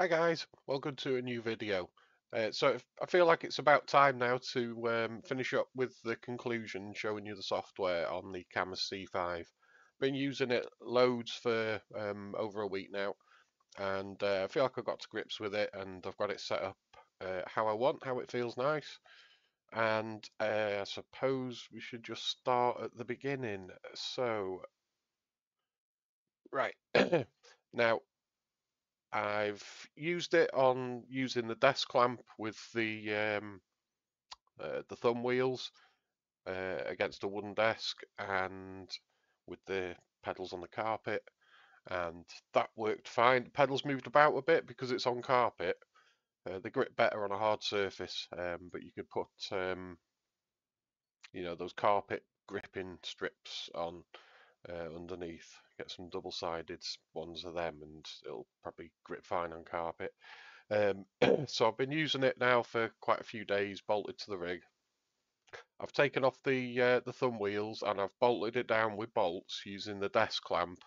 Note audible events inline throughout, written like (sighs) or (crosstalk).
Hi guys, welcome to a new video. Uh, so I feel like it's about time now to um, finish up with the conclusion, showing you the software on the Cammus C5. Been using it loads for um, over a week now, and uh, I feel like I've got to grips with it, and I've got it set up uh, how I want, how it feels nice. And uh, I suppose we should just start at the beginning. So, right (coughs) now I've used it on using the desk clamp with the um, uh, the thumb wheels uh, against a wooden desk and with the pedals on the carpet and that worked fine. The pedals moved about a bit because it's on carpet. Uh, they grip better on a hard surface, um, but you could put um, you know those carpet gripping strips on uh, underneath. Get some double-sided ones of them and it'll probably grip fine on carpet. Um, (clears throat) so I've been using it now for quite a few days, bolted to the rig. I've taken off the uh, the thumb wheels and I've bolted it down with bolts using the desk clamp,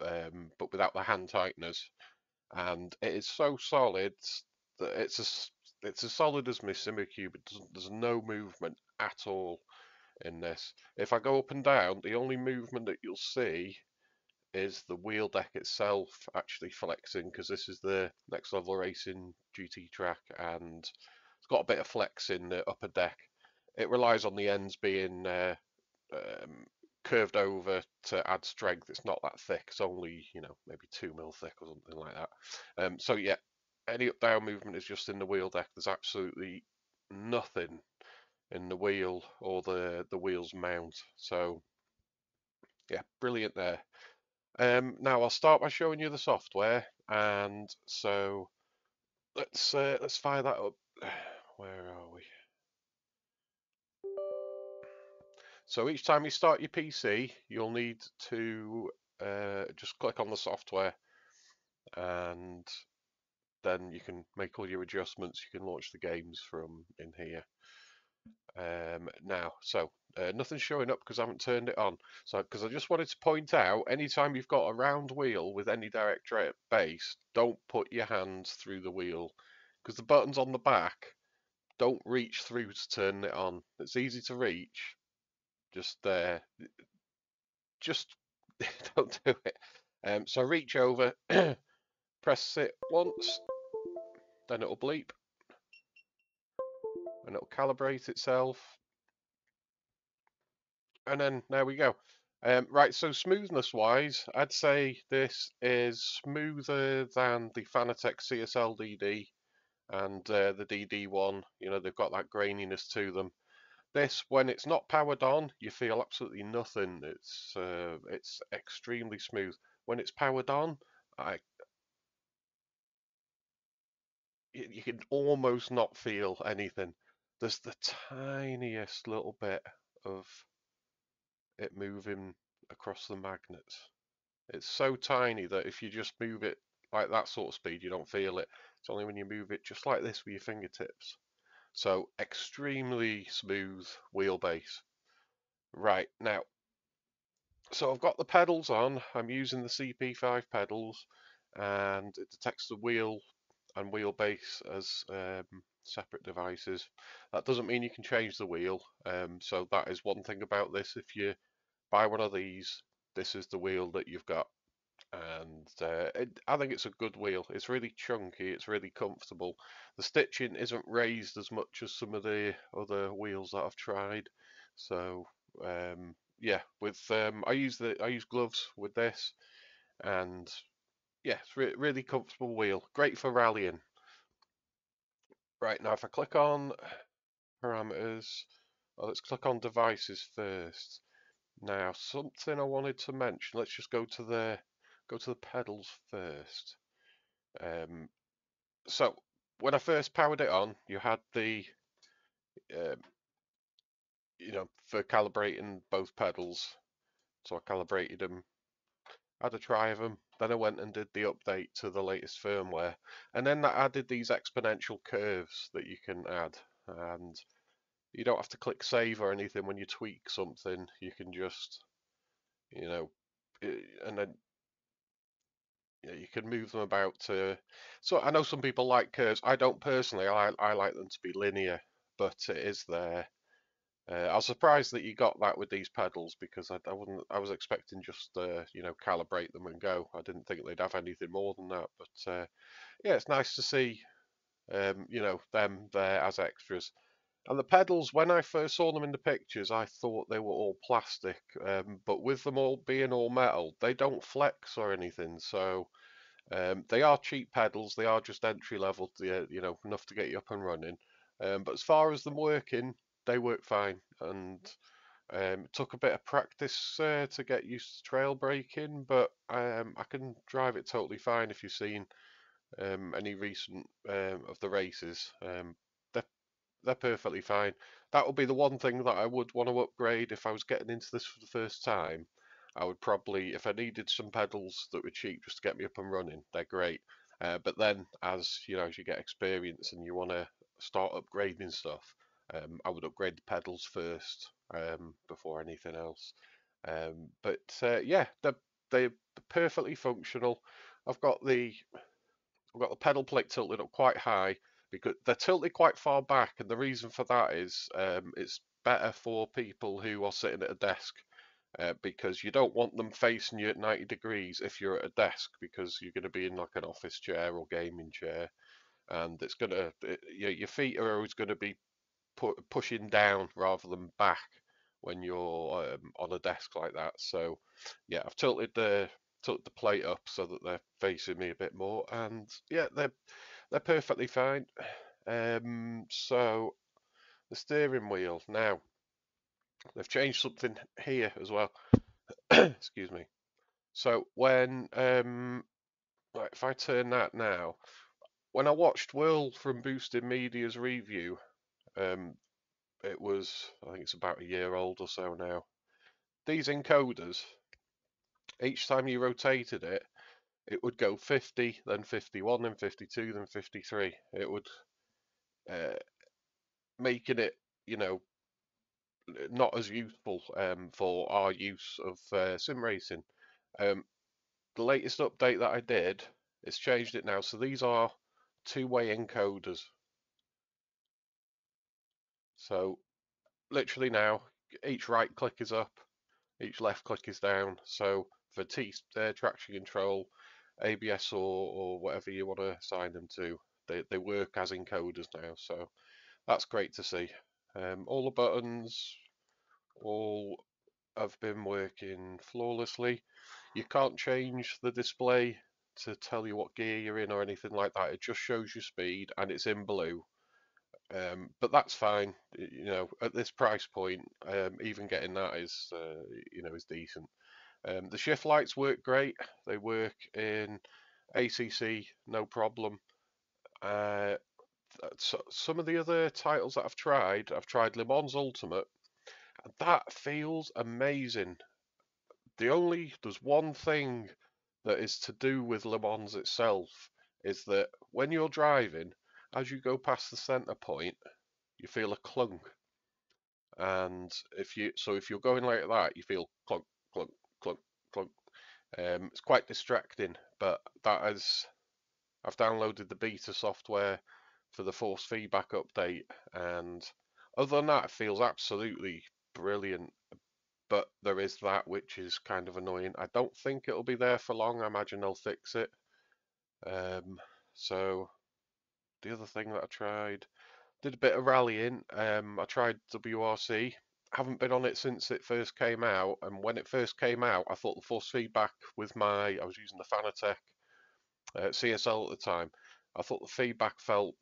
um, but without the hand tighteners. And it is so solid that it's as it's as solid as my Simucube. There's no movement at all in this. If I go up and down, the only movement that you'll see is the wheel deck itself actually flexing because this is the next level racing GT track and it's got a bit of flex in the upper deck. It relies on the ends being uh, um, curved over to add strength. It's not that thick. It's only you know maybe two mil thick or something like that. Um, so yeah, any up down movement is just in the wheel deck. There's absolutely nothing in the wheel or the the wheels mount. So yeah, brilliant there. Um, now I'll start by showing you the software, and so let's uh, let's fire that up. (sighs) Where are we? So each time you start your PC, you'll need to uh, just click on the software, and then you can make all your adjustments. You can launch the games from in here. Um, now, so uh, nothing's showing up because I haven't turned it on. So, because I just wanted to point out, anytime you've got a round wheel with any direct base, don't put your hands through the wheel because the buttons on the back don't reach through to turn it on. It's easy to reach. Just there. Just (laughs) don't do it. Um, so reach over, (clears throat) press it once, then it'll bleep and it'll calibrate itself. And then there we go. Um, right, so smoothness wise, I'd say this is smoother than the Fanatec CSL DD and uh, the DD1. You know, they've got that graininess to them. This, when it's not powered on, you feel absolutely nothing. It's uh, it's extremely smooth. When it's powered on, I you can almost not feel anything there's the tiniest little bit of it moving across the magnets. It's so tiny that if you just move it like that sort of speed, you don't feel it. It's only when you move it just like this with your fingertips. So extremely smooth wheelbase. Right, now, so I've got the pedals on. I'm using the CP5 pedals and it detects the wheel and wheelbase as um, separate devices. That doesn't mean you can change the wheel. Um, so that is one thing about this. If you buy one of these, this is the wheel that you've got. And uh, it, I think it's a good wheel. It's really chunky. It's really comfortable. The stitching isn't raised as much as some of the other wheels that I've tried. So um, yeah, with um, I use the I use gloves with this, and yeah, it's re really comfortable wheel. Great for rallying. Right, now if I click on parameters, well, let's click on devices first. Now, something I wanted to mention, let's just go to the go to the pedals first. Um, so, when I first powered it on, you had the, um, you know, for calibrating both pedals. So I calibrated them, had a try of them, then I went and did the update to the latest firmware. And then that added these exponential curves that you can add. And you don't have to click save or anything when you tweak something. You can just, you know, eh, and then you, know, you can move them about to. So I know some people like curves. I don't personally. I I like them to be linear, but it is there. Uh, I was surprised that you got that with these pedals because I, I wouldn't. I was expecting just uh, you know calibrate them and go. I didn't think they'd have anything more than that. But uh, yeah, it's nice to see um, you know them there as extras. And the pedals, when I first saw them in the pictures, I thought they were all plastic. Um, but with them all being all metal, they don't flex or anything. So um, they are cheap pedals. They are just entry level, you know, enough to get you up and running. Um, but as far as them working, they work fine. And um, took a bit of practice uh, to get used to trail braking, but um, I can drive it totally fine if you've seen um, any recent um, of the races. Um, they're perfectly fine. That would be the one thing that I would want to upgrade if I was getting into this for the first time. I would probably, if I needed some pedals that were cheap just to get me up and running, they're great. Uh, but then, as you know, as you get experience and you want to start upgrading stuff, um, I would upgrade the pedals first um, before anything else. Um, but uh, yeah, they're, they're perfectly functional. I've got the I've got the pedal plate tilted up quite high because they're tilted quite far back, and the reason for that is um, it's better for people who are sitting at a desk uh, because you don't want them facing you at 90 degrees if you're at a desk because you're going to be in like an office chair or gaming chair, and it's going to it, your feet are always going to be pu pushing down rather than back when you're um, on a desk like that. So yeah, I've tilted the tilted the plate up so that they're facing me a bit more, and yeah, they're they're perfectly fine. Um, so the steering wheel now they've changed something here as well. (coughs) Excuse me. So when um, if I turn that now, when I watched Will from Boosted Media's review, um, it was I think it's about a year old or so now. These encoders, each time you rotated it, it would go 50, then 51, then 52, then 53. It would uh, making it, you know, not as useful um, for our use of uh, sim racing. Um, the latest update that I did, it's changed it now. So these are two-way encoders. So literally now, each right click is up, each left click is down. So for T uh, traction control, ABS or, or whatever you want to assign them to. They, they work as encoders now, so that's great to see. Um, all the buttons all have been working flawlessly. You can't change the display to tell you what gear you're in or anything like that. It just shows you speed and it's in blue. Um, but that's fine. You know, at this price point, um, even getting that is, uh, you know, is decent. Um, the shift lights work great. They work in ACC, no problem. Uh, so some of the other titles that I've tried, I've tried Le Mans Ultimate, and that feels amazing. The only there's one thing that is to do with Le Mans itself is that when you're driving, as you go past the center point, you feel a clunk. And if you so if you're going like that, you feel clunk, clunk, clunk, clunk. Um, it's quite distracting, but that is I've downloaded the beta software for the force feedback update, and other than that, it feels absolutely brilliant. But there is that which is kind of annoying. I don't think it'll be there for long. I imagine they'll fix it. Um, so the other thing that I tried, did a bit of rallying. Um, I tried WRC haven't been on it since it first came out. And when it first came out, I thought the force feedback with my, I was using the Fanatec uh, CSL at the time. I thought the feedback felt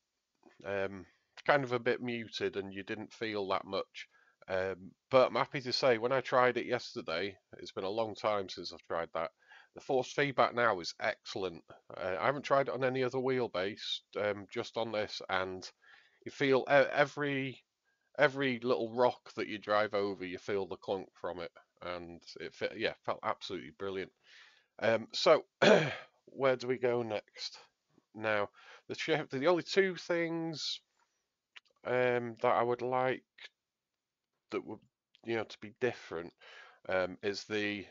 um, kind of a bit muted and you didn't feel that much. Um, but I'm happy to say when I tried it yesterday, it's been a long time since I've tried that. The force feedback now is excellent. Uh, I haven't tried it on any other wheelbase, um, just on this, and you feel every every little rock that you drive over, you feel the clunk from it, and it fit, yeah felt absolutely brilliant. Um, so (clears throat) where do we go next? Now the shift, the only two things um, that I would like that would you know to be different um, is the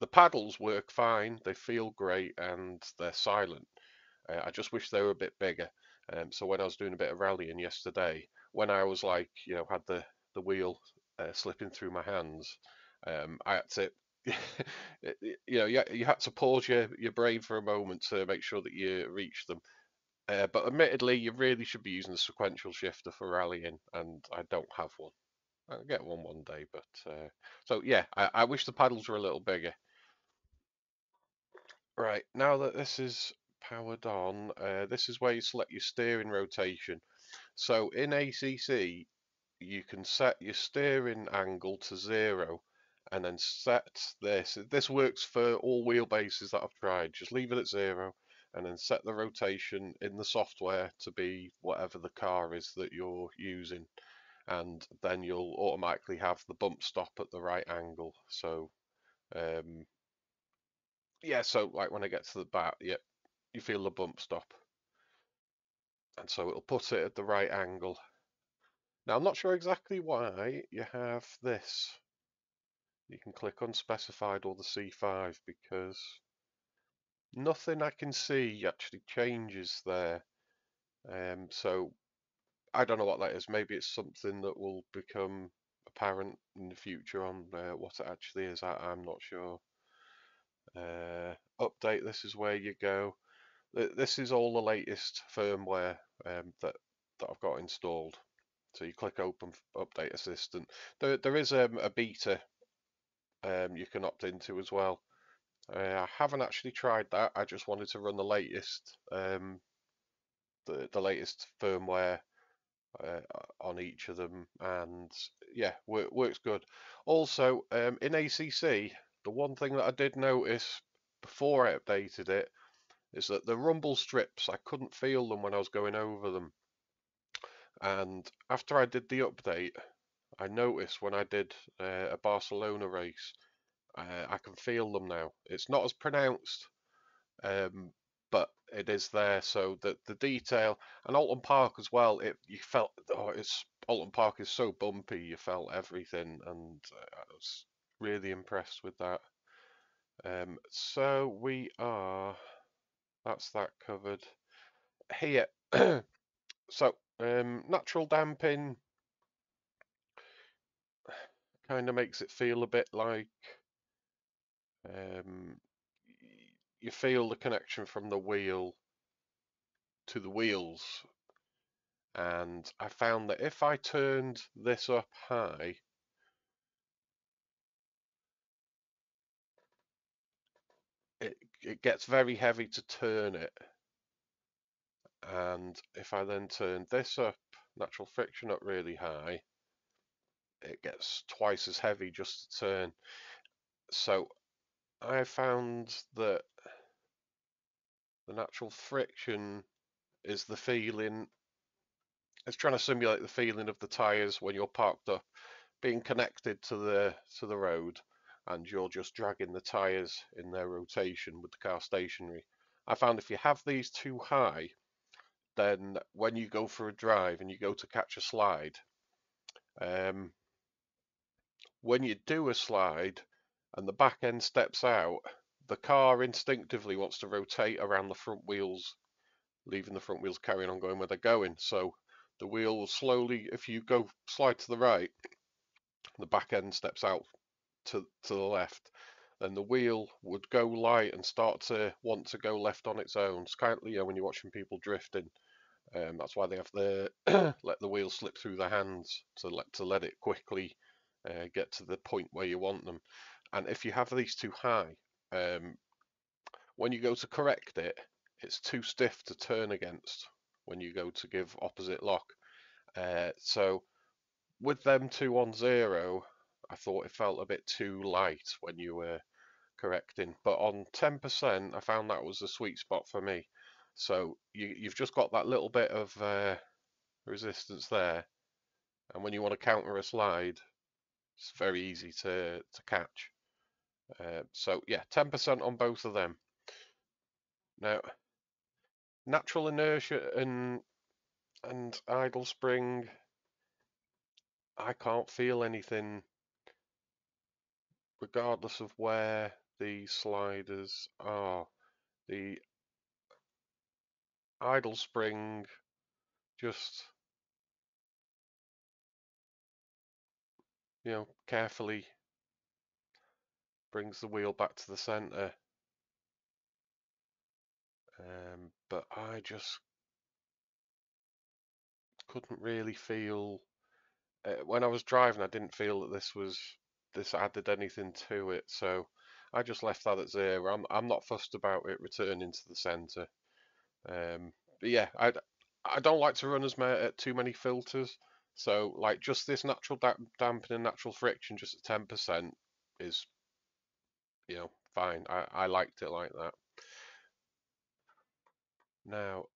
the paddles work fine, they feel great, and they're silent. Uh, I just wish they were a bit bigger. Um, so when I was doing a bit of rallying yesterday, when I was like, you know, had the the wheel uh, slipping through my hands, um, I had to, (laughs) you know, you, you had to pause your your brain for a moment to make sure that you reach them. Uh, but admittedly, you really should be using the sequential shifter for rallying, and I don't have one. I'll get one one day, but uh, so yeah, I, I wish the paddles were a little bigger. Right, now that this is powered on, uh, this is where you select your steering rotation. So in ACC, you can set your steering angle to zero and then set this. This works for all wheelbases that I've tried. Just leave it at zero and then set the rotation in the software to be whatever the car is that you're using. And then you'll automatically have the bump stop at the right angle. So um, yeah, so like when I get to the back, yeah, you feel the bump stop. And so it'll put it at the right angle. Now I'm not sure exactly why you have this. You can click unspecified or the C5 because nothing I can see actually changes there. Um, so I don't know what that is. Maybe it's something that will become apparent in the future on uh, what it actually is. I, am not sure. Uh, update, this is where you go. This is all the latest firmware um, that, that I've got installed. So you click open update assistant. There, there is um, a beta um, you can opt into as well. Uh, I haven't actually tried that. I just wanted to run the latest um, the, the latest firmware uh, on each of them and yeah work, works good also um, in ACC the one thing that I did notice before I updated it is that the rumble strips, I couldn't feel them when I was going over them. And after I did the update, I noticed when I did uh, a Barcelona race, uh, I can feel them now. It's not as pronounced, um, but it is there. So that the detail and Oulton Park as well. It you felt oh, it's Oulton Park is so bumpy. You felt everything, and uh, was really impressed with that. Um, so we are, that's that covered. Here, (clears throat) so um, natural damping kind of makes it feel a bit like um, you feel the connection from the wheel to the wheels. And I found that if I turned this up high, it, gets very heavy to turn it. And if I then turn this up, natural friction up really high, it gets twice as heavy just to turn. So I found that the natural friction is the feeling, it's trying to simulate the feeling of the tyres when you're parked up, being connected to the to the road and you're just dragging the tyres in their rotation with the car stationary. I found if you have these too high, then when you go for a drive and you go to catch a slide, um, when you do a slide and the back end steps out, the car instinctively wants to rotate around the front wheels, leaving the front wheels carrying on going where they're going. So the wheel will slowly, if you go slide to the right, the back end steps out to, to the left, then the wheel would go light and start to want to go left on its own. It's kind of, you know, when you're watching people drifting, um, that's why they have the (clears throat) let the wheel slip through the hands to let to let it quickly uh, get to the point where you want them. And if you have these too high, um, when you go to correct it, it's too stiff to turn against when you go to give opposite lock. Uh, so with them two on zero, I thought it felt a bit too light when you were correcting. But on 10%, I found that was the sweet spot for me. So you, you've just got that little bit of uh, resistance there. And when you want to counter a slide, it's very easy to, to catch. Uh, so yeah, 10% on both of them. Now, natural inertia and and idle spring, I can't feel anything regardless of where the sliders are the idle spring just you know carefully brings the wheel back to the center. Um, but I just couldn't really feel uh, when I was driving I didn't feel that this was this added anything to it so I just left that at zero. I'm, I'm not fussed about it returning to the center um, but yeah I, I don't like to run as many, uh, too many filters. So like just this natural da dampening natural friction just at 10% is you know fine. I, I liked it like that. Now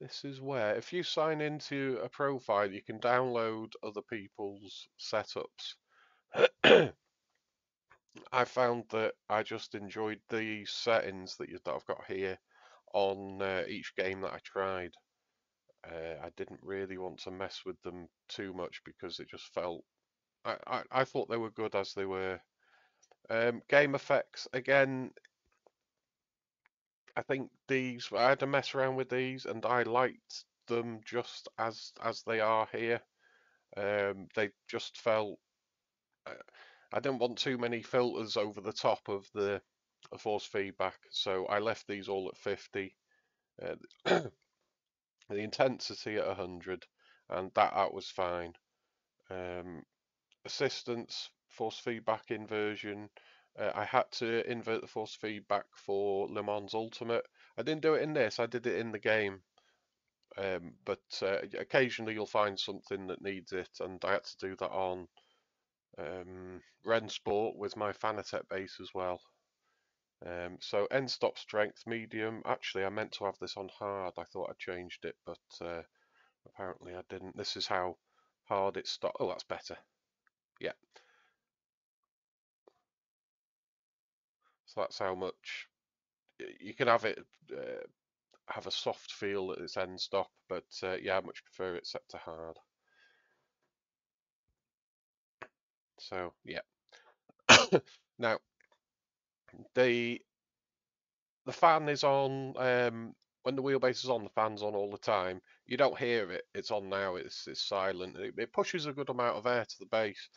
this is where, if you sign into a profile, you can download other people's setups. I found that I just enjoyed the settings that, you, that I've got here on uh, each game that I tried. Uh, I didn't really want to mess with them too much because it just felt. I, I, I thought they were good as they were. Um, game effects again. I think these I had to mess around with these, and I liked them just as as they are here. Um, they just felt uh, I didn't want too many filters over the top of the, force feedback, so I left these all at 50. Uh, (coughs) the intensity at 100, and that that was fine. Um, assistance, force feedback inversion, uh, I had to invert the force feedback for Le Mans Ultimate. I didn't do it in this, I did it in the game. Um, but uh, occasionally you'll find something that needs it, and I had to do that on um, Rennsport with my Fanatec base as well. Um, so end stop strength medium. Actually, I meant to have this on hard. I thought I changed it, but uh, apparently I didn't. This is how hard it stopped. Oh, that's better. Yeah. So that's how much you can have it uh, have a soft feel at its end stop, but uh, yeah, I much prefer it set to hard. So yeah. (coughs) now the the fan is on um, when the wheelbase is on. The fan's on all the time. You don't hear it. It's on now. It's it's silent. It, it pushes a good amount of air to the base,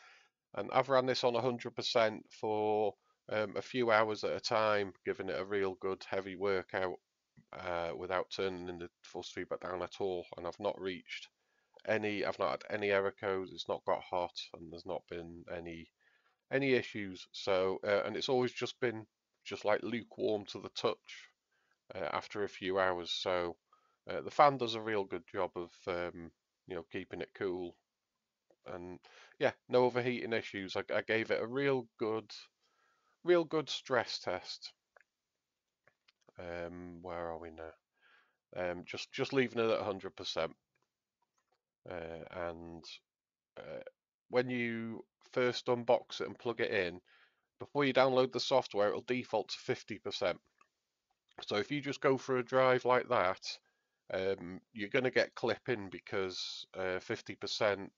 and I've ran this on 100% for um, a few hours at a time, giving it a real good heavy workout uh, without turning the force feedback down at all. And I've not reached any, I've not had any error codes. It's not got hot, and there's not been any any issues. So, uh, and it's always just been just like lukewarm to the touch uh, after a few hours. So, uh, the fan does a real good job of um, you know keeping it cool and yeah, no overheating issues. I, I gave it a real good real good stress test. Um, where are we now? Um, just just leaving it at 100%. Uh, and uh, when you first unbox it and plug it in, before you download the software, it'll default to 50%. So if you just go for a drive like that, um, you're going to get clipping because 50%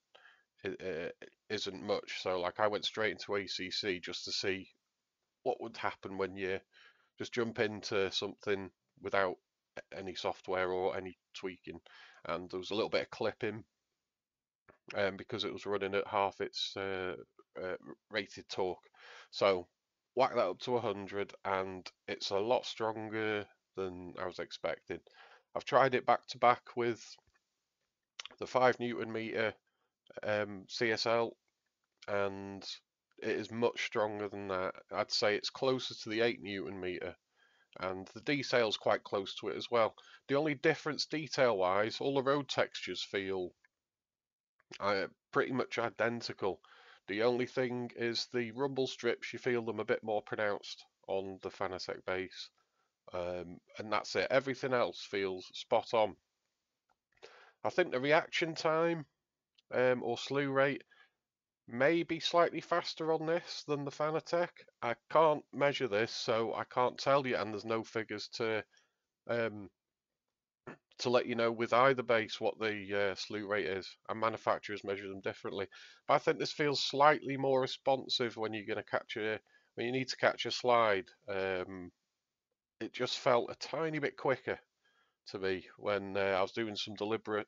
uh, uh, isn't much. So like I went straight into ACC just to see what would happen when you just jump into something without any software or any tweaking. And there was a little bit of clipping um, because it was running at half its uh, uh, rated torque. So whack that up to 100 and it's a lot stronger than I was expecting. I've tried it back to back with the 5 newton meter um, CSL and it is much stronger than that. I'd say it's closer to the 8 newton meter and the detail's quite close to it as well. The only difference detail wise, all the road textures feel uh, pretty much identical. The only thing is the rumble strips, you feel them a bit more pronounced on the Fanatec base. Um, and that's it. Everything else feels spot on. I think the reaction time um, or slew rate maybe slightly faster on this than the Fanatec. I can't measure this, so I can't tell you, and there's no figures to um, to let you know with either base what the uh, slew rate is. And manufacturers measure them differently. But I think this feels slightly more responsive when you're going to catch a when you need to catch a slide, um, it just felt a tiny bit quicker to me when uh, I was doing some deliberate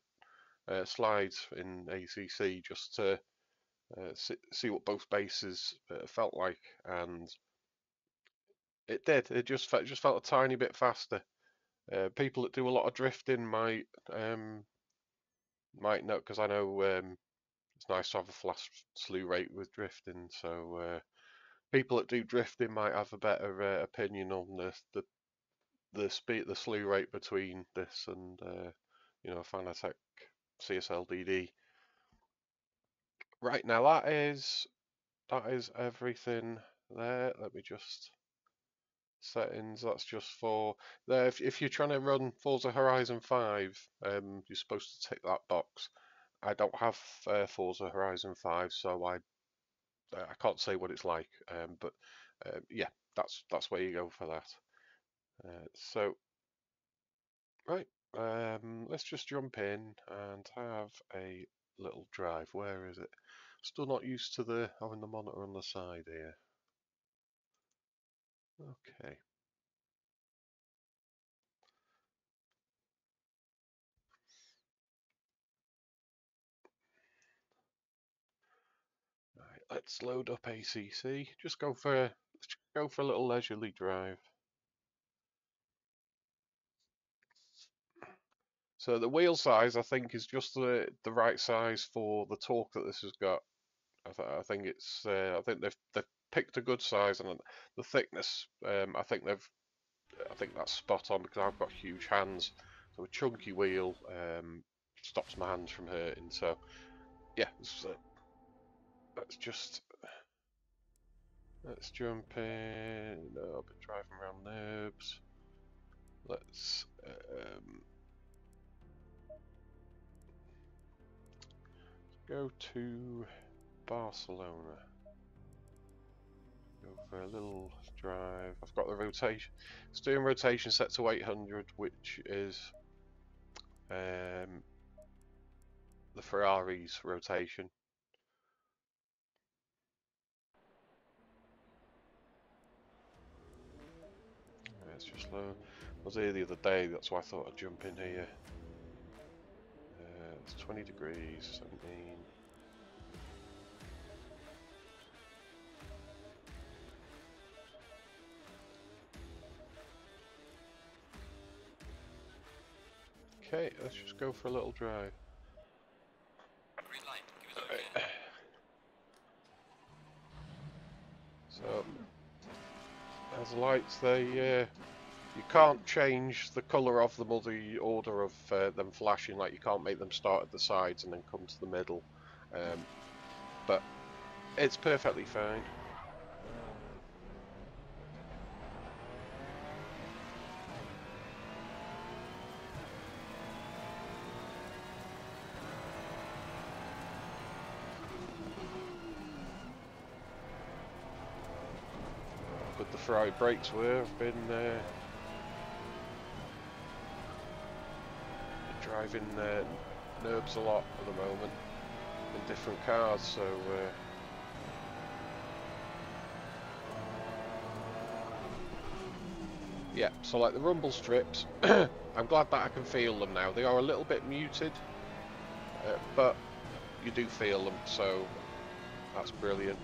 uh, slides in ACC just to uh, see, see, what both bases uh, felt like, and it did. It just felt, just felt a tiny bit faster. Uh, people that do a lot of drifting might um, might know because I know um, it's nice to have a fast slew rate with drifting. So uh, people that do drifting might have a better uh, opinion on the the the speed, the slew rate between this and you know Fanatec CSLDD. Right now, that is that is everything there. Let me just settings. That's just for there. If, if you're trying to run Forza Horizon 5, um, you're supposed to tick that box. I don't have uh, Forza Horizon 5, so I I can't say what it's like. Um, but uh, yeah, that's that's where you go for that. Uh, so right, um, let's just jump in and have a little drive. Where is it? Still not used to the having the monitor on the side here. Okay. Right, let's load up ACC. Just go for go for a little leisurely drive. So the wheel size, I think, is just the the right size for the torque that this has got. I, th I think it's uh, I think they've they've picked a good size and the thickness. Um, I think they've I think that's spot on because I've got huge hands, so a chunky wheel um, stops my hands from hurting. So yeah, uh, let's just let's jump in. No, I've been driving around NURBS. Let's um, go to Barcelona. Go for a little drive. I've got the rotation, steering rotation set to 800, which is um, the Ferrari's rotation. It's just low. I was here the other day, that's why I thought I'd jump in here. It's 20 degrees, 17. Okay, let's just go for a little drive. Green light, give it okay. So, as lights, they uh, you can't change the colour of them or the order of uh, them flashing. Like you can't make them start at the sides and then come to the middle. Um, but it's perfectly fine. The Ferrari brakes were. I've been uh, driving uh, NURBS a lot at the moment in different cars, so uh, yeah. So like the rumble strips, (coughs) I'm glad that I can feel them now. They are a little bit muted, uh, but you do feel them, so that's brilliant.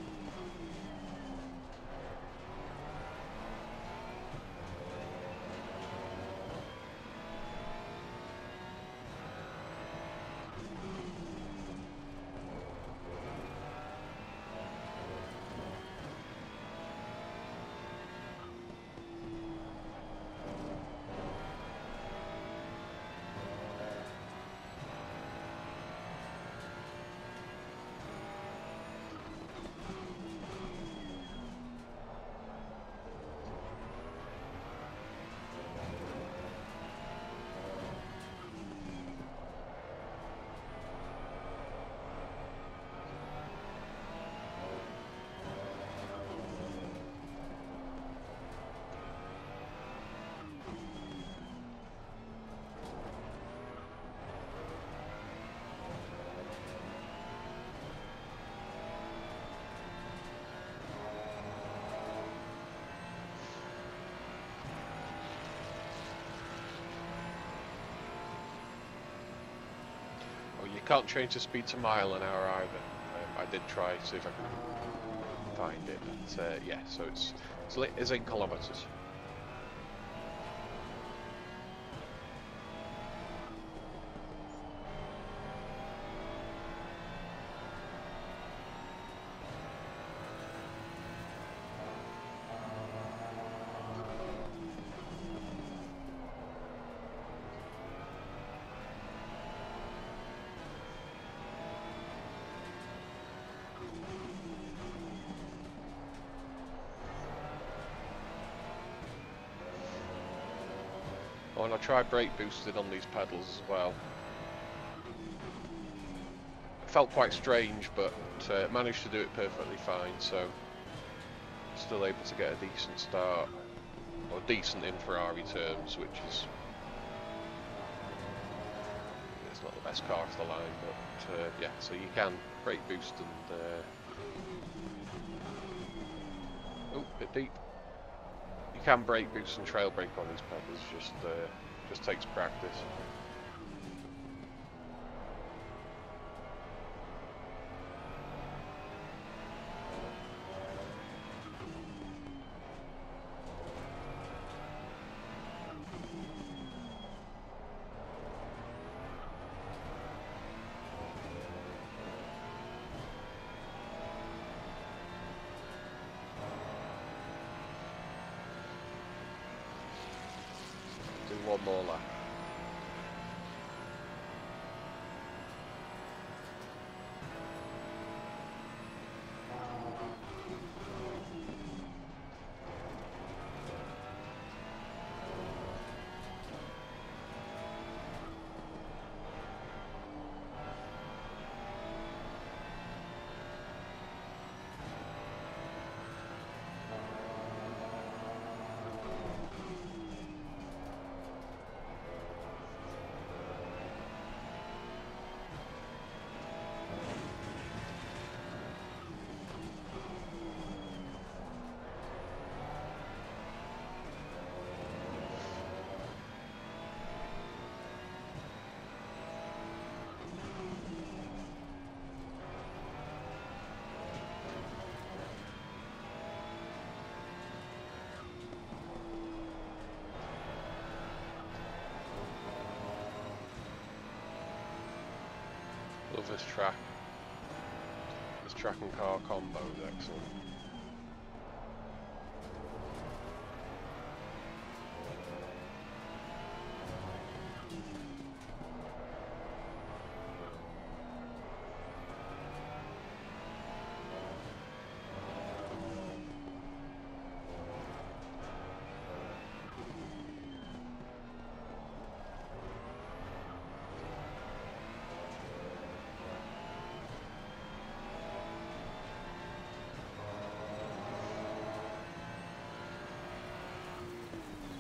Can't change the speed to mile an hour either. I did try to see if I could find it, but uh, yeah, so it's it's, it's in kilometers. Oh, and I tried brake boosting on these pedals as well. It felt quite strange, but uh, managed to do it perfectly fine, so still able to get a decent start, or decent in Ferrari terms, which is it's not the best car off the line, but uh, yeah, so you can brake boost and uh, oh, bit deep. You can brake boots and trail brake on these pedals, just uh, just takes practice. Do this track. This track and car combo is excellent.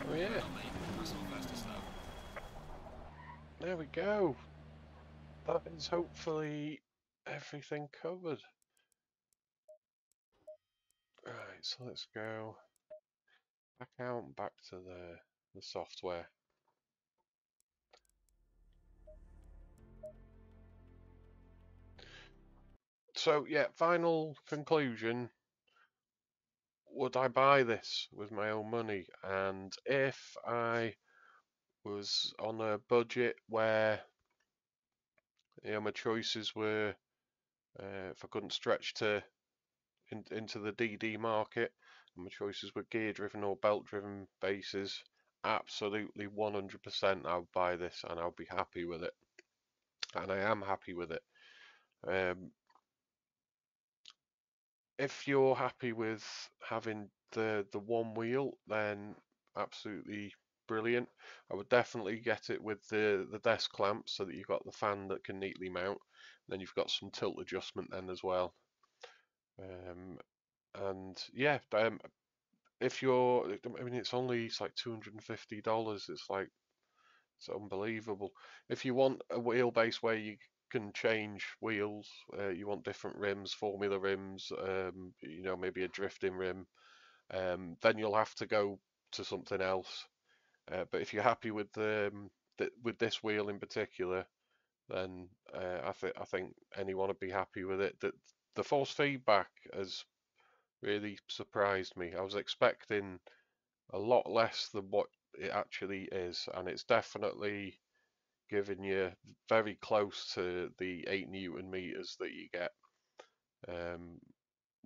Oh yeah, Well, mate, that's all fastest now. there we go. That is hopefully everything covered. Right, so let's go back out back to the the software. So yeah, final conclusion. Would I buy this with my own money? And if I was on a budget where know my choices were uh, if I couldn't stretch to in, into the DD market, my choices were gear driven or belt driven bases, absolutely 100% I would buy this and I'll be happy with it. And I am happy with it. Um, if you're happy with having the the one wheel, then absolutely brilliant. I would definitely get it with the the desk clamp so that you've got the fan that can neatly mount. Then you've got some tilt adjustment then as well. Um, and yeah, um, if you're, I mean, it's only it's like two hundred and fifty dollars. It's like it's unbelievable. If you want a wheelbase where you can change wheels, uh, you want different rims, formula rims, um, you know, maybe a drifting rim, um, then you'll have to go to something else. Uh, but if you're happy with the, um, th with this wheel in particular, then uh, I think I think anyone would be happy with it. That the force feedback has really surprised me. I was expecting a lot less than what it actually is, and it's definitely giving you very close to the eight newton meters that you get. Um,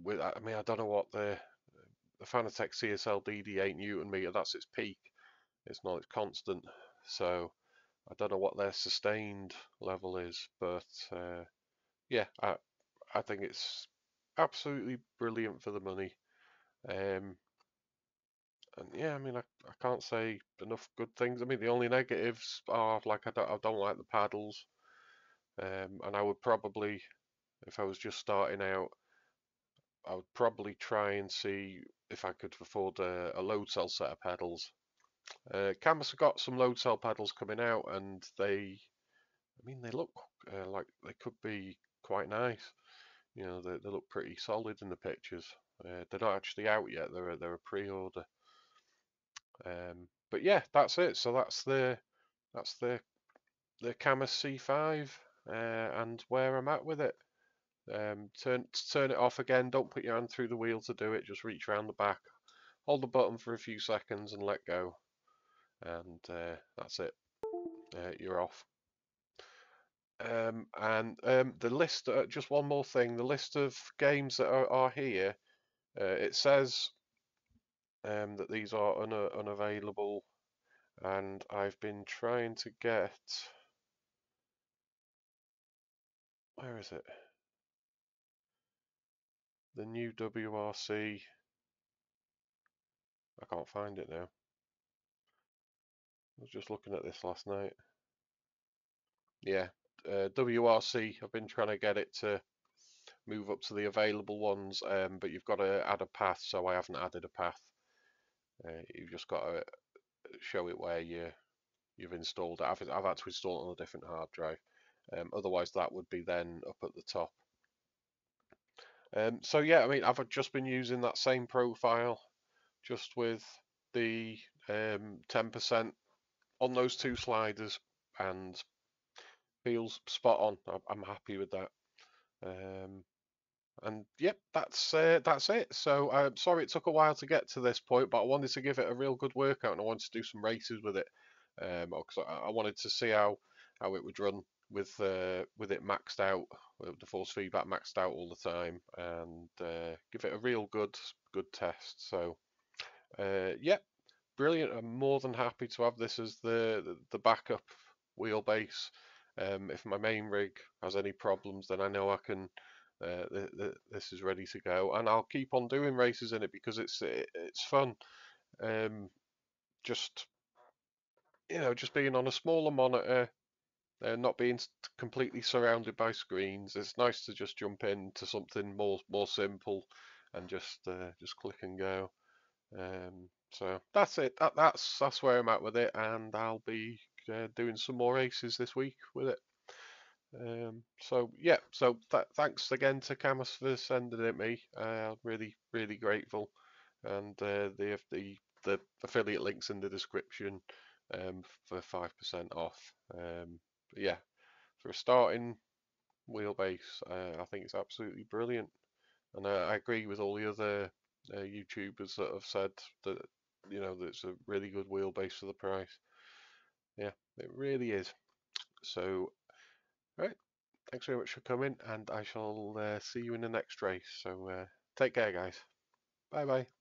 with I mean I don't know what the the Fanatec CSL DD eight newton meter that's its peak. It's not its constant, so I don't know what their sustained level is, but uh, yeah, I I think it's absolutely brilliant for the money. Um, and yeah, I mean, I, I can't say enough good things. I mean, the only negatives are like I don't I don't like the paddles, um, and I would probably, if I was just starting out, I would probably try and see if I could afford a, a load cell set of pedals. Uh, Cammus have got some load cell pedals coming out, and they, I mean, they look uh, like they could be quite nice. You know, they, they look pretty solid in the pictures. Uh, they're not actually out yet. They're a, they're a pre-order. Um, but yeah, that's it. So that's the that's the the Cammus C5 uh, and where I'm at with it. Um, turn turn it off again. Don't put your hand through the wheel to do it. Just reach around the back, hold the button for a few seconds, and let go. And uh, that's it. Uh, you're off. Um, and um, the list, uh, just one more thing, the list of games that are, are here, uh, it says um, that these are un unavailable and I've been trying to get, where is it? The new WRC, I can't find it now. I was just looking at this last night. Yeah, uh, WRC, I've been trying to get it to move up to the available ones, um, but you've got to add a path, so I haven't added a path. Uh, you've just got to show it where you you've installed it. I've, I've had to install it on a different hard drive. Um, otherwise, that would be then up at the top. Um, so yeah, I mean, I've just been using that same profile, just with the 10% um, on those two sliders, and feels spot on. I'm happy with that. Um, and yep, that's uh, that's it. So I'm uh, sorry it took a while to get to this point, but I wanted to give it a real good workout, and I wanted to do some races with it, um, I, I, wanted to see how how it would run with uh, with it maxed out, with the force feedback maxed out all the time, and uh, give it a real good good test. So uh, yep, brilliant. I'm more than happy to have this as the the, backup wheelbase. Um, if my main rig has any problems, then I know I can. Uh, this is ready to go, and I'll keep on doing races in it because it's it, it's fun. Um, just you know, just being on a smaller monitor, uh, not being completely surrounded by screens. It's nice to just jump into something more more simple and just uh, just click and go. Um, so that's it. That, that's that's where I'm at with it, and I'll be uh, doing some more races this week with it. Um, so yeah, so th thanks again to Cammus for sending it me. Uh, I'm really, really grateful. And uh, the the the affiliate links in the description um, for five percent off. Um, yeah, for a starting wheelbase, uh, I think it's absolutely brilliant. And uh, I agree with all the other uh, YouTubers that have said that you know that it's a really good wheelbase for the price. Yeah, it really is. So, right, thanks very much for coming, and I shall uh, see you in the next race. So, uh, take care, guys. Bye bye.